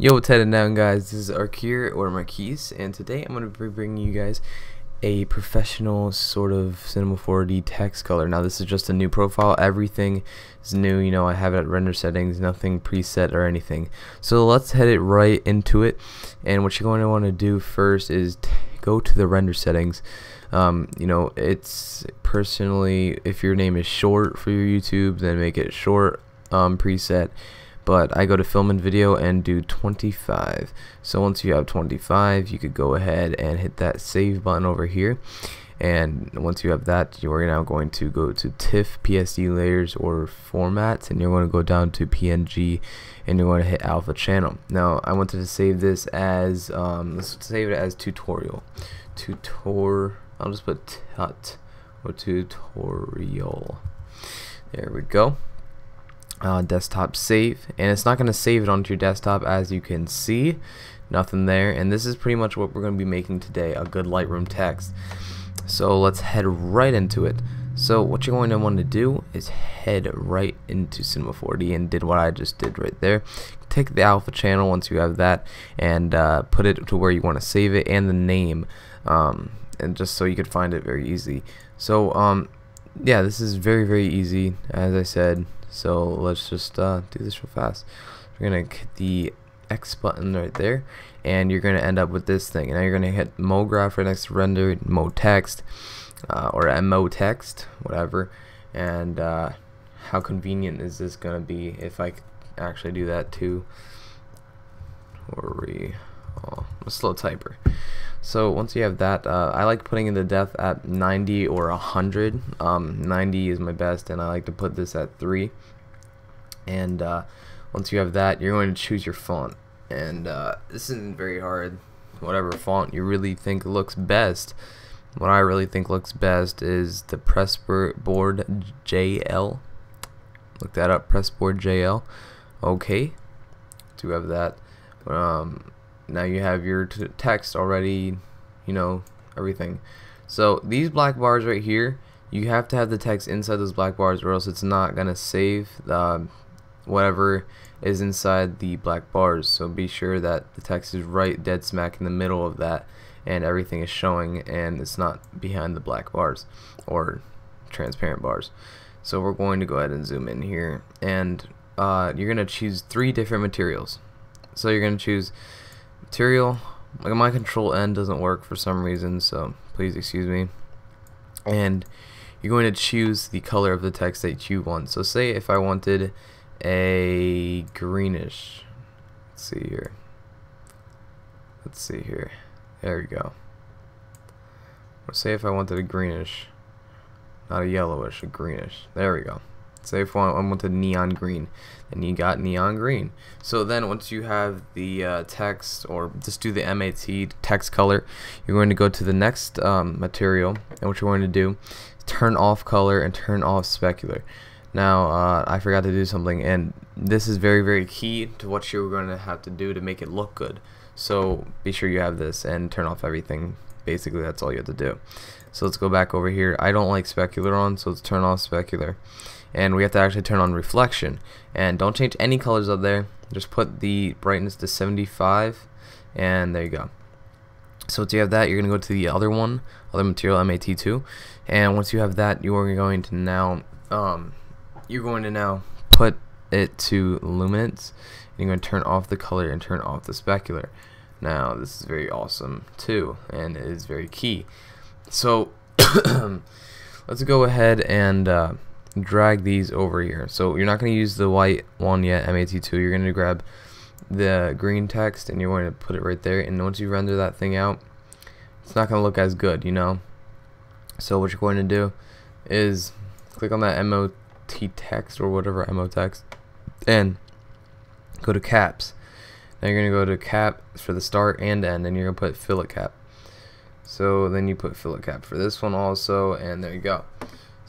Yo, what's heading down, guys? This is Arkir or Marquise, and today I'm going to be bringing you guys a professional sort of Cinema 4D text color. Now, this is just a new profile. Everything is new. You know, I have it at render settings, nothing preset or anything. So let's head it right into it. And what you're going to want to do first is go to the render settings. Um, you know, it's personally, if your name is short for your YouTube, then make it short um, preset but I go to film and video and do 25 so once you have 25 you could go ahead and hit that save button over here. And once you have that you're now going to go to TIFF PSD layers or formats and you're going to go down to PNG and you're going to hit alpha channel. Now I wanted to save this as um, let's save it as tutorial. Tutor I'll just put tut or tutorial. There we go uh, desktop save and it's not going to save it onto your desktop as you can see. Nothing there and this is pretty much what we're going to be making today a good Lightroom text. So let's head right into it. So what you're going to want to do is head right into Cinema 4D and did what I just did right there. Take the alpha channel once you have that and uh, put it to where you want to save it and the name um, and just so you could find it very easy. So um, yeah this is very very easy as I said so let's just uh, do this real fast. We're gonna hit the X button right there, and you're gonna end up with this thing. Now you're gonna hit MoGraph right next to render, Mo text, uh, or Mo text, whatever. And uh, how convenient is this gonna be if I actually do that too? Or we, oh, I'm a slow typer. So once you have that, uh, I like putting in the depth at 90 or 100. Um, 90 is my best, and I like to put this at 3. And uh, once you have that, you're going to choose your font. And uh, this isn't very hard. Whatever font you really think looks best. What I really think looks best is the Pressboard JL. Look that up, Pressboard JL. Okay, do have that. Um, now you have your text already you know everything. So these black bars right here you have to have the text inside those black bars or else it's not gonna save the, whatever is inside the black bars. So be sure that the text is right dead smack in the middle of that and everything is showing and it's not behind the black bars or transparent bars. So we're going to go ahead and zoom in here and uh, you're gonna choose three different materials. So you're gonna choose material. Like my control N doesn't work for some reason so please excuse me. And you're going to choose the color of the text that you want. So say if I wanted a greenish let's see here. Let's see here. There we go. Say if I wanted a greenish not a yellowish a greenish. There we go say if I wanted neon green and you got neon green. So then once you have the uh, text or just do the MAT text color you're going to go to the next um, material. And what you're going to do turn off color and turn off specular. Now uh, I forgot to do something and this is very very key to what you're going to have to do to make it look good. So be sure you have this and turn off everything. Basically that's all you have to do. So let's go back over here. I don't like specular on so let's turn off specular and we have to actually turn on reflection. And don't change any colors up there. Just put the brightness to 75 and there you go. So once you have that you're gonna go to the other one other material MAT2 and once you have that you're going to now um, you're going to now put it to luminance. And you're going to turn off the color and turn off the specular. Now this is very awesome too. And it is very key. So let's go ahead and uh, drag these over here. So you're not going to use the white one yet, MAT2. You're going to grab the green text and you're going to put it right there. And once you render that thing out, it's not going to look as good, you know. So what you're going to do is click on that MOT text or whatever MO text and go to caps. Now you're going to go to cap for the start and end and you're going to put fillet cap. So then you put fillet cap for this one also and there you go.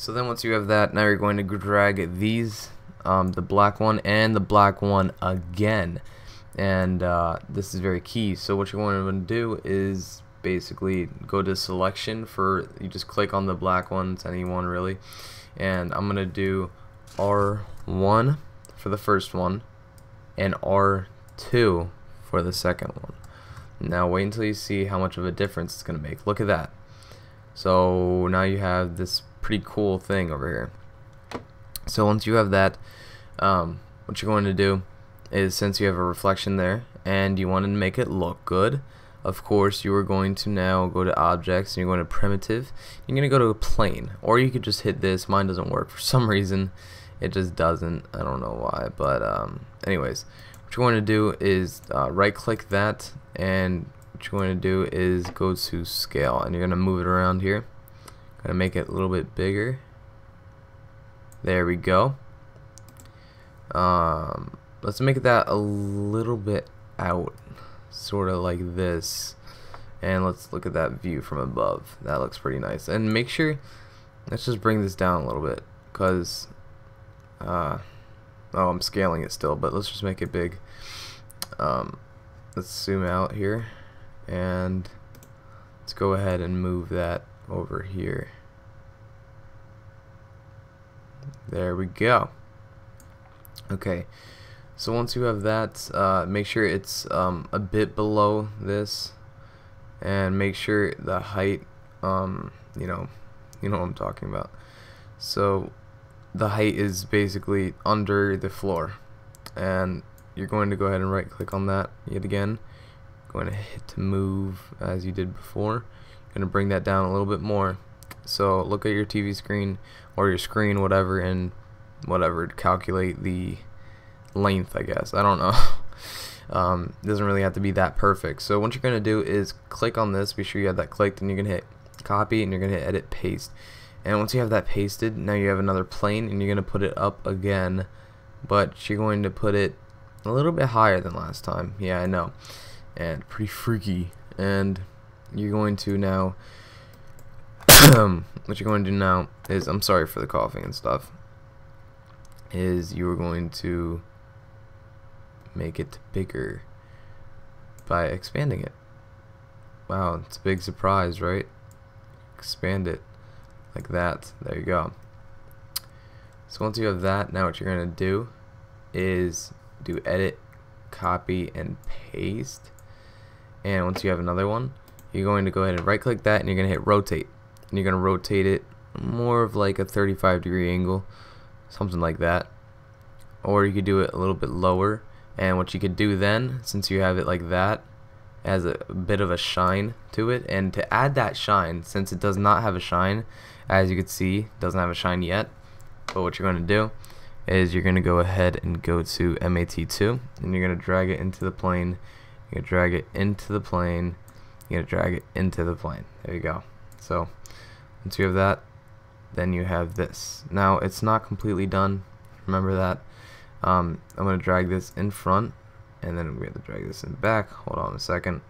So then once you have that, now you're going to drag these, um, the black one and the black one again. And uh, this is very key. So what you're going to do is basically go to selection for, you just click on the black ones, any one really. And I'm going to do R1 for the first one and R2 for the second one. Now wait until you see how much of a difference it's going to make. Look at that. So now you have this pretty cool thing over here. So once you have that, um, what you're going to do is since you have a reflection there and you want to make it look good, of course you are going to now go to objects and you're going to primitive. You're going to go to a plane or you could just hit this. Mine doesn't work for some reason. It just doesn't. I don't know why. But um, anyways, what you're going to do is uh, right click that and what you're going to do is go to scale and you're going to move it around here. To make it a little bit bigger. There we go. Um, let's make that a little bit out, sort of like this. And let's look at that view from above. That looks pretty nice. And make sure, let's just bring this down a little bit, because, uh, oh, I'm scaling it still, but let's just make it big. Um, let's zoom out here, and let's go ahead and move that over here. There we go. Okay, so once you have that, uh, make sure it's um, a bit below this, and make sure the height, um, you know, you know what I'm talking about. So the height is basically under the floor, and you're going to go ahead and right click on that yet again. Going to hit to move as you did before. Going to bring that down a little bit more. So look at your TV screen or your screen, whatever, and whatever calculate the length. I guess I don't know. um, doesn't really have to be that perfect. So what you're gonna do is click on this. Be sure you have that clicked, and you're gonna hit copy, and you're gonna hit edit paste. And once you have that pasted, now you have another plane, and you're gonna put it up again, but you're going to put it a little bit higher than last time. Yeah, I know, and pretty freaky. And you're going to now what you're going to do now is I'm sorry for the coughing and stuff is you are going to make it bigger by expanding it. Wow it's a big surprise right? Expand it like that. There you go. So once you have that now what you're gonna do is do edit copy and paste. And once you have another one you're going to go ahead and right click that and you're gonna hit rotate. And you're going to rotate it more of like a 35 degree angle something like that. Or you could do it a little bit lower and what you could do then since you have it like that as a bit of a shine to it. And to add that shine since it does not have a shine as you can see doesn't have a shine yet but what you're going to do is you're going to go ahead and go to MAT2 and you're going to drag it into the plane. Going to drag it into the plane you're going to drag it into the plane there you go so once you have that, then you have this. Now it's not completely done. Remember that. Um, I'm to drag this in front, and then we have to drag this in back. Hold on a second.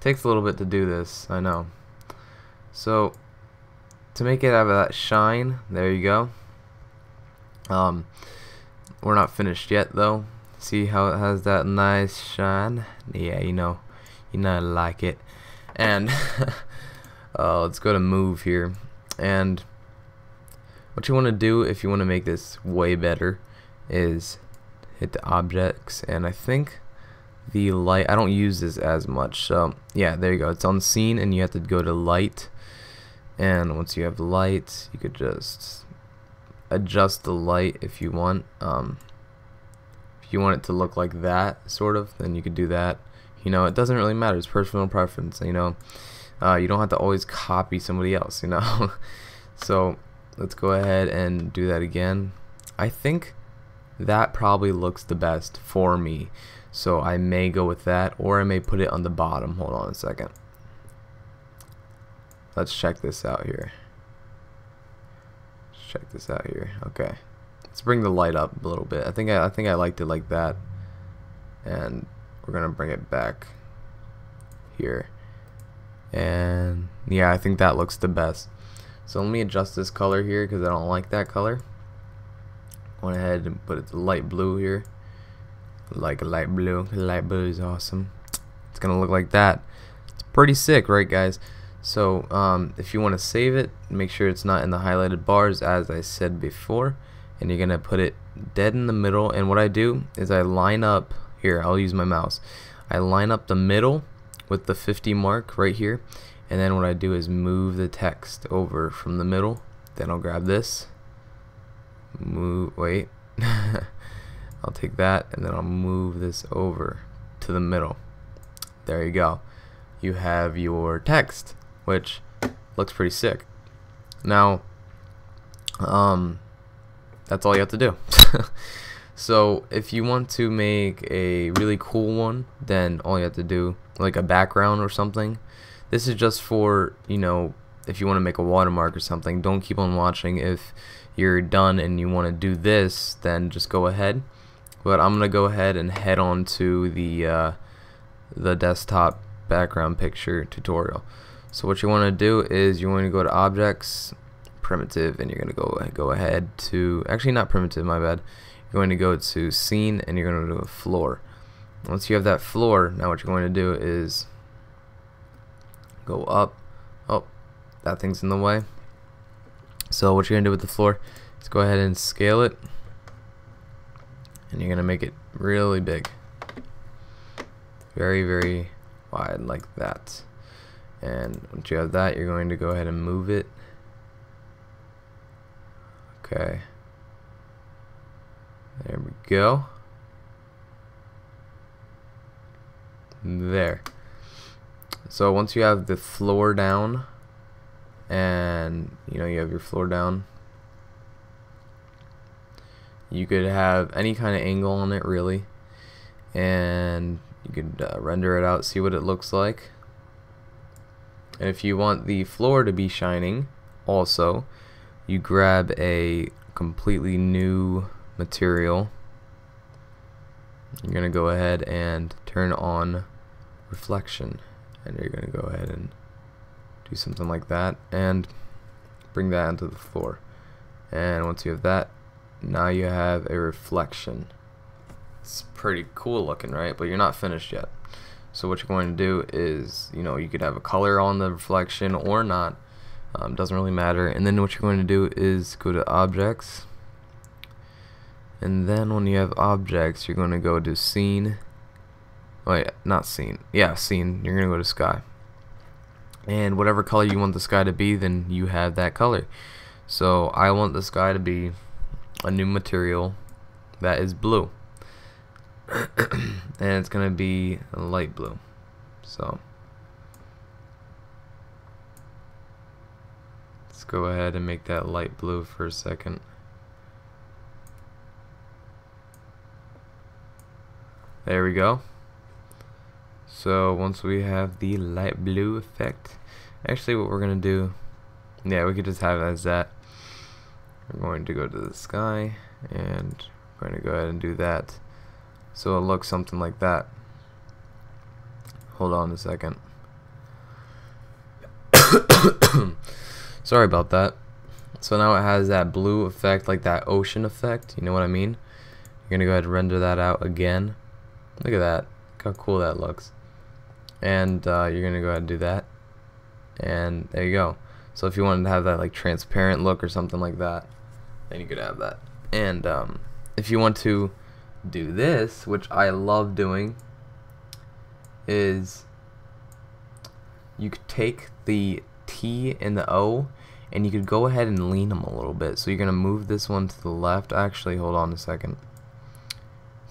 takes a little bit to do this, I know. So to make it have that shine, there you go. Um, we're not finished yet though. See how it has that nice shine? Yeah, you know, you know like it. And uh, let's go to move here. And what you want to do if you want to make this way better is hit the objects. And I think the light I don't use this as much. So yeah there you go. It's on scene and you have to go to light. And once you have the light you could just adjust the light if you want. Um, if you want it to look like that sort of then you could do that you know it doesn't really matter it's personal preference you know uh, you don't have to always copy somebody else, you know. so let's go ahead and do that again. I think that probably looks the best for me. So I may go with that or I may put it on the bottom. Hold on a second. Let's check this out here. Let's check this out here. Okay. Let's bring the light up a little bit. I think I, I think I liked it like that. And we're going to bring it back here. And yeah I think that looks the best. So let me adjust this color here because I don't like that color. Went ahead and put it light blue here. Like a light blue. Light blue is awesome. It's gonna look like that. It's pretty sick right guys? So um, if you want to save it make sure it's not in the highlighted bars as I said before. And you're gonna put it dead in the middle. And what I do is I line up here I'll use my mouse. I line up the middle with the 50 mark right here and then what I do is move the text over from the middle. Then I'll grab this. Move wait. I'll take that and then I'll move this over to the middle. There you go. You have your text which looks pretty sick. Now um that's all you have to do so if you want to make a really cool one then all you have to do like a background or something. This is just for you know if you want to make a watermark or something don't keep on watching. If you're done and you want to do this then just go ahead. But I'm gonna go ahead and head on to the uh, the desktop background picture tutorial. So what you want to do is you want to go to objects primitive and you're gonna go go ahead to actually not primitive my bad you're going to go to scene and you're going to do a floor. Once you have that floor now what you're going to do is go up. Oh that thing's in the way. So what you're gonna do with the floor is go ahead and scale it and you're gonna make it really big. Very very wide like that. And once you have that you're going to go ahead and move it. Okay there we go. There. So once you have the floor down and you know you have your floor down you could have any kind of angle on it really. And you could uh, render it out see what it looks like. And if you want the floor to be shining also you grab a completely new material. You're gonna go ahead and turn on reflection and you're gonna go ahead and do something like that and bring that onto the floor. And once you have that now you have a reflection. It's pretty cool looking right? But you're not finished yet. So what you're going to do is you know you could have a color on the reflection or not. Um, doesn't really matter. And then what you're going to do is go to objects and then when you have objects you're going to go to scene. Oh, Wait not scene. Yeah scene. You're going to go to sky. And whatever color you want the sky to be then you have that color. So I want the sky to be a new material that is blue. And it's gonna be light blue. So let's go ahead and make that light blue for a second there we go. So once we have the light blue effect actually what we're gonna do yeah we could just have it as that. We're going to go to the sky and we're going to go ahead and do that. So it looks something like that. Hold on a second. Sorry about that. So now it has that blue effect like that ocean effect you know what I mean? You're gonna go ahead and render that out again look at that. Look how cool that looks. And uh, you're gonna go ahead and do that. And there you go. So if you wanted to have that like transparent look or something like that then you could have that. And um, if you want to do this which I love doing is you could take the T and the O and you could go ahead and lean them a little bit. So you're gonna move this one to the left. Actually hold on a second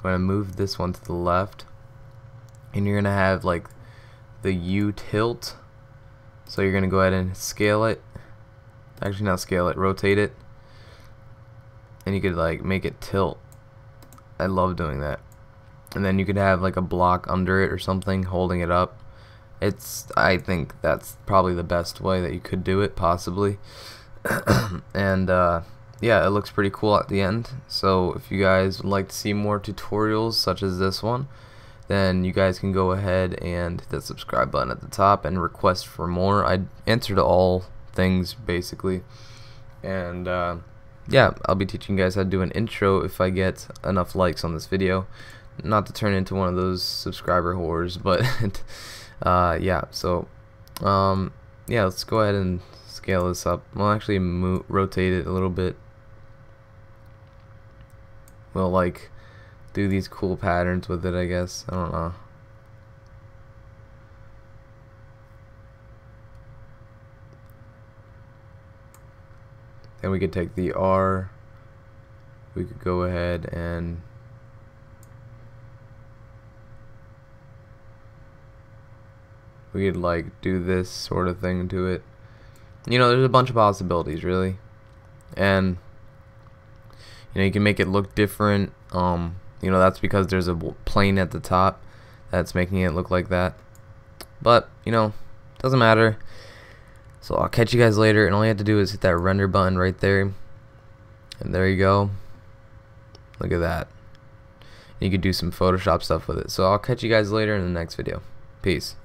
going to move this one to the left and you're gonna have like the U tilt. So you're gonna go ahead and scale it. Actually not scale it rotate it. And you could like make it tilt. I love doing that. And then you could have like a block under it or something holding it up. It's I think that's probably the best way that you could do it possibly. And uh, yeah it looks pretty cool at the end. So if you guys would like to see more tutorials such as this one then you guys can go ahead and hit the subscribe button at the top and request for more. I answer to all things basically. And uh, yeah I'll be teaching you guys how to do an intro if I get enough likes on this video. Not to turn into one of those subscriber whores but uh, yeah so um, yeah let's go ahead and scale this up. We'll actually rotate it a little bit we'll like do these cool patterns with it I guess. I don't know. Then we could take the R. We could go ahead and we could like do this sort of thing to it. You know there's a bunch of possibilities really. And you know you can make it look different um you know that's because there's a plane at the top that's making it look like that. But you know doesn't matter. So I'll catch you guys later and all you have to do is hit that render button right there. And there you go. Look at that. You can do some Photoshop stuff with it. So I'll catch you guys later in the next video. Peace